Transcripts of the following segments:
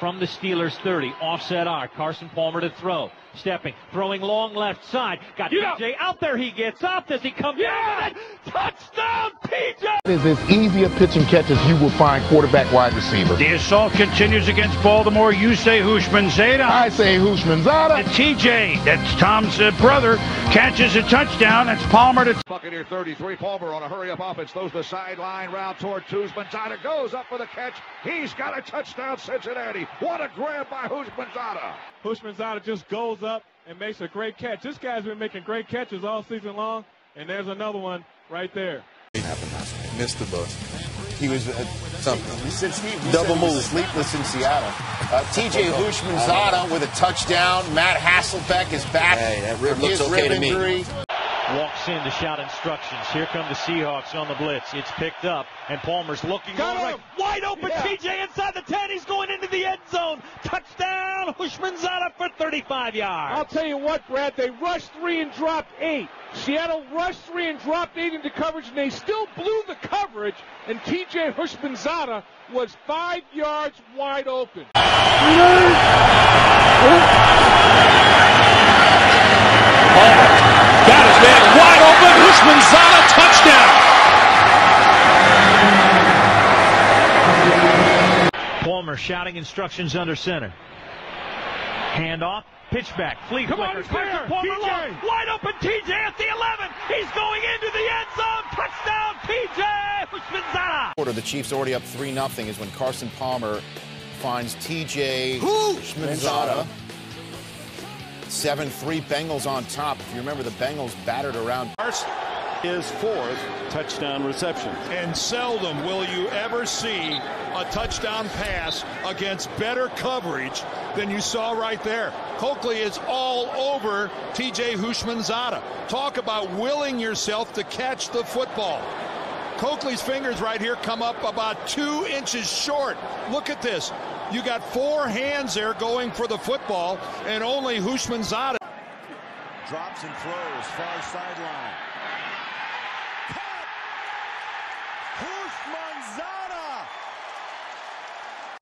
from the Steelers 30. Offset R. Carson Palmer to throw. Stepping, throwing long left side. Got You PJ out there. He gets up. Does he come down? with it? Touchdown, PJ! Is as easy a pitch and catch as you will find quarterback wide receiver. The assault continues against Baltimore. You say Hushman Zeta. I say Hushman Zada. TJ, that's Tom's uh, brother, catches a touchdown. That's Palmer to Buccaneer 33. Palmer on a hurry up offense. Throws the sideline route toward Houshmandzadeh. Goes up for the catch. He's got a touchdown, Cincinnati. What a grab by Houshmandzadeh. Houshmandzadeh just goes up and makes a great catch. This guy's been making great catches all season long, and there's another one right there. Missed the bus. He was uh, something. Double move. Sleepless in Seattle. Uh, TJ Houshmandzadeh with a touchdown. Matt Hasselbeck is back. Hey, that rib looks okay to me. Walks in to shout instructions. Here come the Seahawks on the blitz. It's picked up, and Palmer's looking Got him! right. Wide open, Yeah. TJ inside the 10. He's going into the end zone. Touchdown, Houshmandzadeh for 35 yards. I'll tell you what, Brad, they rushed three and dropped eight. Seattle rushed three and dropped eight into coverage, and they still blew the coverage, and TJ Houshmandzadeh was five yards wide open. Got his man wide open. Houshmandzadeh touchdown. Palmer shouting instructions under center. Handoff, pitch back, flea Come on, flicker, it's clear. Carson Palmer TJ. wide open, TJ at the 11. He's going into the end zone. Touchdown, TJ Houshmandzadeh. Quarter, the Chiefs already up 3 0 is when Carson Palmer finds TJ Houshmandzadeh. 7 3 Bengals on top. If you remember, the Bengals battered around. His fourth touchdown reception. And seldom will you ever see a touchdown pass against better coverage than you saw right there. Coakley is all over TJ Houshmandzadeh. Talk about willing yourself to catch the football. Coakley's fingers right here come up about two inches short. Look at this. You got four hands there going for the football, and only Houshmandzadeh. Drops and throws far sideline. Houshmandzadeh.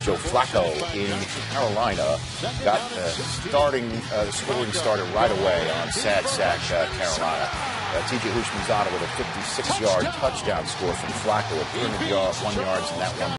Joe Flacco in Carolina got uh, starting uh, the scoring started right away on sad sack uh, Carolina. Uh, TJ Houshmandzadeh with a 56-yard touchdown score from Flacco at 300 yard, one yards in that one.